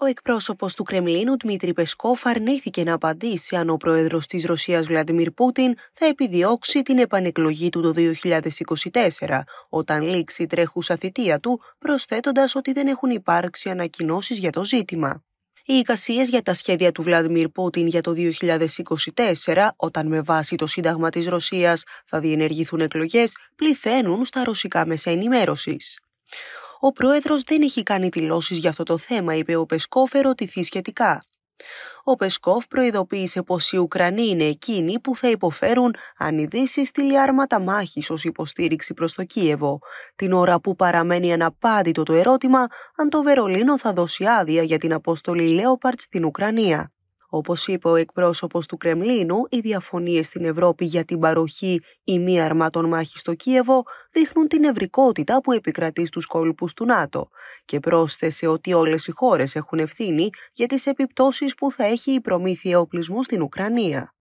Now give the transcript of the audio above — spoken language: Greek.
Ο εκπρόσωπος του Κρεμλίνου Δημήτρη Πεσκόφ αρνήθηκε να απαντήσει αν ο πρόεδρος της Ρωσίας Βλαντιμίρ Πούτιν θα επιδιώξει την επανεκλογή του το 2024, όταν λήξει η τρέχουσα θητεία του, προσθέτοντας ότι δεν έχουν υπάρξει ανακοινώσεις για το ζήτημα. Οι εικασίες για τα σχέδια του Βλαντιμίρ Πούτιν για το 2024, όταν με βάση το Σύνταγμα της Ρωσίας θα διενεργηθούν εκλογές, πληθαίνουν στα ρωσικά μέσα ενημέρωσης. Ο πρόεδρος δεν έχει κάνει δηλώσεις για αυτό το θέμα, είπε ο Πεσκόφ ερωτηθεί σχετικά. Ο Πεσκόφ προειδοποίησε πως οι Ουκρανοί είναι εκείνοι που θα υποφέρουν αν η Δύση στείλει άρματα μάχης ως υποστήριξη προς το Κίεβο, την ώρα που παραμένει αναπάντητο το ερώτημα αν το Βερολίνο θα δώσει άδεια για την αποστολή Λέοπαρτ στην Ουκρανία. Όπως είπε ο εκπρόσωπος του Κρεμλίνου, οι διαφωνίες στην Ευρώπη για την παροχή ή μη αρμάτων μάχη στο Κίεβο δείχνουν την ευρικότητα που επικρατεί στους κόλπους του ΝΑΤΟ και πρόσθεσε ότι όλες οι χώρες έχουν ευθύνη για τις επιπτώσεις που θα έχει η προμήθεια οπλισμού στην Ουκρανία.